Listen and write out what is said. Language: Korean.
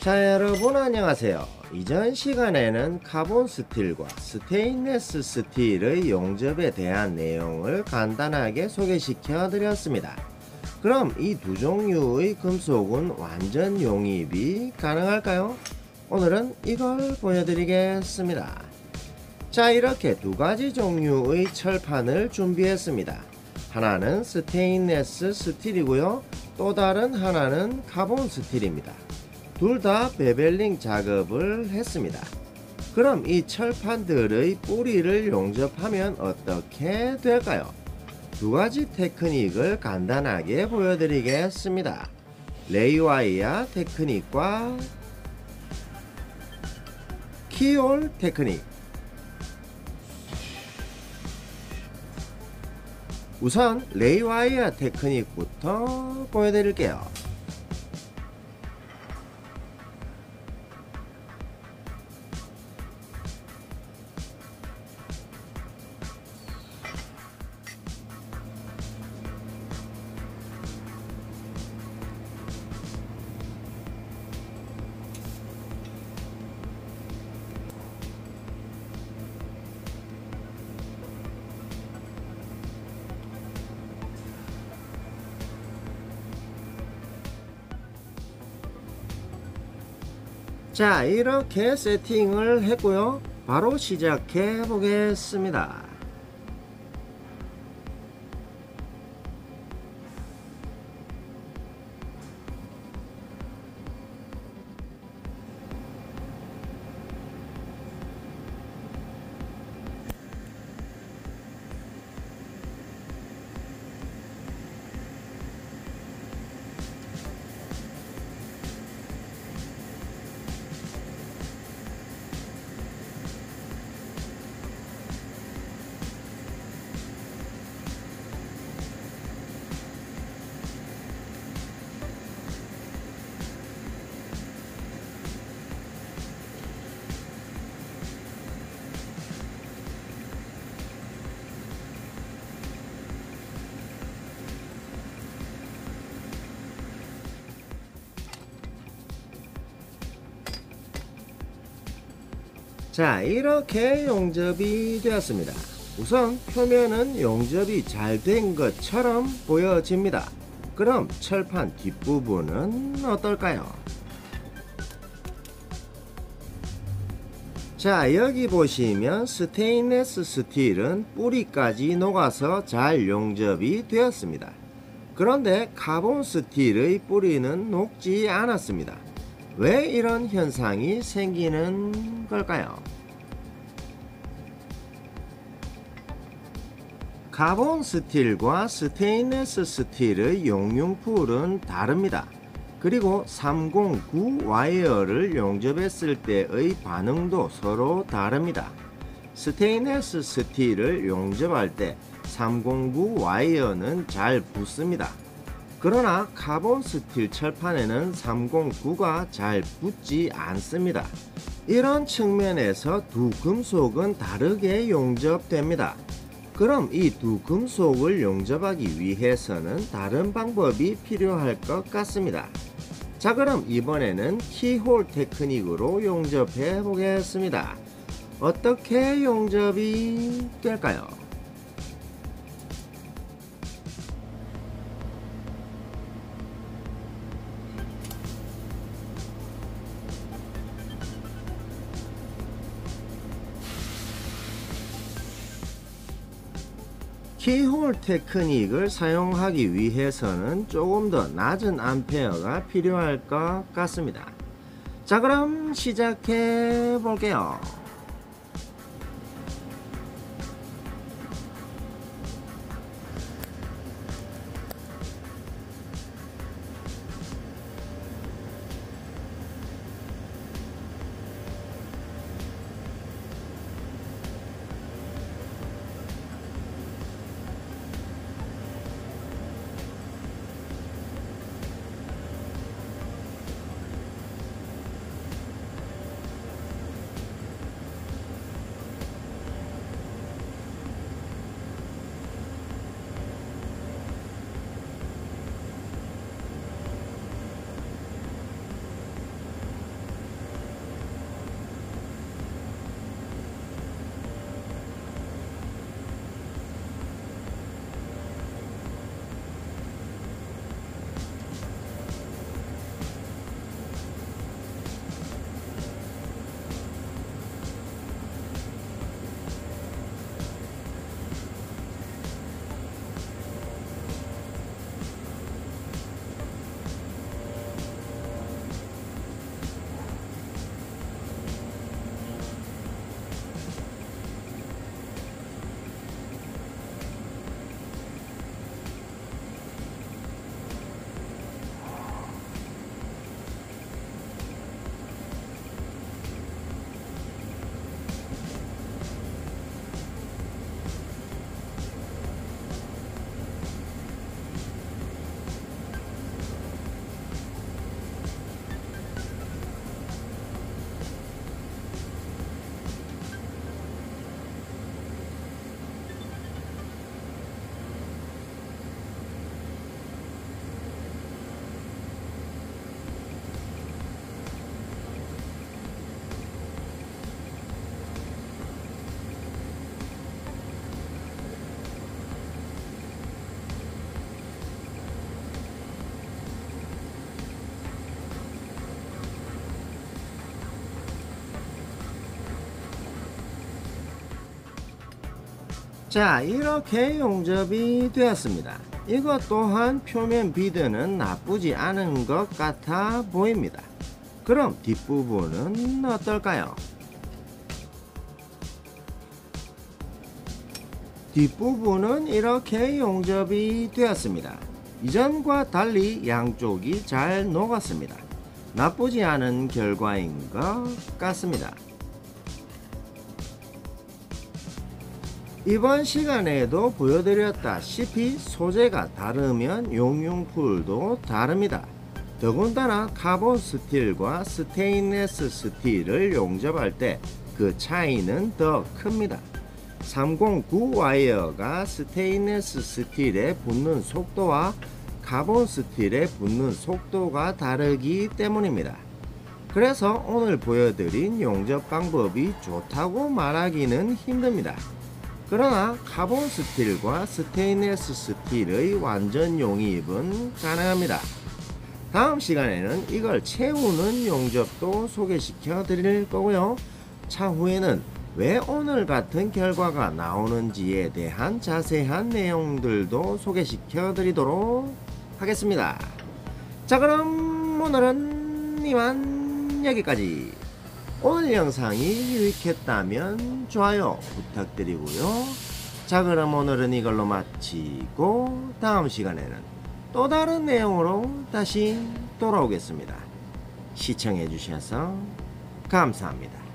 자 여러분 안녕하세요. 이전 시간에는 카본 스틸과 스테인레스 스틸의 용접에 대한 내용을 간단하게 소개시켜 드렸습니다 그럼 이 두 종류의 금속은 완전 용입이 가능할까요? 오늘은 이걸 보여드리겠습니다 자 이렇게 두 가지 종류의 철판을 준비했습니다 하나는 스테인레스 스틸이고요 또 다른 하나는 카본 스틸입니다 둘 다 beveling 작업을 했습니다. 그럼 이 철판들의 뿌리를 용접하면 어떻게 될까요? 두 가지 테크닉을 간단하게 보여드리겠습니다. lay wire 테크닉과 keyhole 테크닉 우선 레이와이어 테크닉부터 보여드릴게요. 자 이렇게 세팅을 했고요. 바로 시작해 보겠습니다 자 이렇게 용접이 되었습니다. 우선 표면은 용접이 잘 된 것처럼 보여집니다. 그럼 철판 뒷부분은 어떨까요? 자 여기 보시면 스테인레스 스틸은 뿌리까지 녹아서 잘 용접이 되었습니다. 그런데 카본 스틸의 뿌리는 녹지 않았습니다 왜 이런 현상이 생기는 걸까요? 카본 스틸과 스테인레스 스틸의 용융풀은 다릅니다. 그리고 309 와이어를 용접했을 때의 반응도 서로 다릅니다. 스테인레스 스틸을 용접할 때 309 와이어는 잘 붙습니다. 그러나 카본 스틸 철판에는 309가 잘 붙지 않습니다. 이런 측면에서 두 금속은 다르게 용접됩니다. 그럼 이 두 금속을 용접하기 위해서는 다른 방법이 필요할 것 같습니다. 자 그럼 이번에는 keyhole 테크닉으로 용접해 보겠습니다. 어떻게 용접이 될까요? 키홀 테크닉을 사용하기 위해서는 조금 더 낮은 암페어가 필요할 것 같습니다. 자 그럼 시작해 볼게요. 자 이렇게 용접이 되었습니다 이것 또한 표면 비드는 나쁘지 않은 것 같아 보입니다 그럼 뒷부분은 어떨까요? 뒷부분은 이렇게 용접이 되었습니다. 이전과 달리 양쪽이 잘 녹았습니다. 나쁘지 않은 결과인 것 같습니다. 이번 시간에도 보여드렸다시피 소재가 다르면 용융풀도 다릅니다. 더군다나 카본 스틸과 스테인레스 스틸을 용접할 때 그 차이는 더 큽니다. 309 와이어가 스테인레스 스틸에 붙는 속도와 카본 스틸에 붙는 속도가 다르기 때문입니다. 그래서 오늘 보여드린 용접 방법이 좋다고 말하기는 힘듭니다. 그러나 카본 스틸과 스테인레스 스틸의 완전 용입은 가능합니다. 다음 시간에는 이걸 채우는 용접도 소개시켜 드릴 거고요. 차후에는 왜 오늘 같은 결과가 나오는지에 대한 자세한 내용들도 소개시켜 드리도록 하겠습니다. 자 그럼 오늘은 이만 여기까지 오늘 영상이 유익했다면 좋아요 부탁드리고요. 자 그럼 오늘은 이걸로 마치고 다음 시간에는 또 다른 내용으로 다시 돌아오겠습니다. 시청해 주셔서 감사합니다.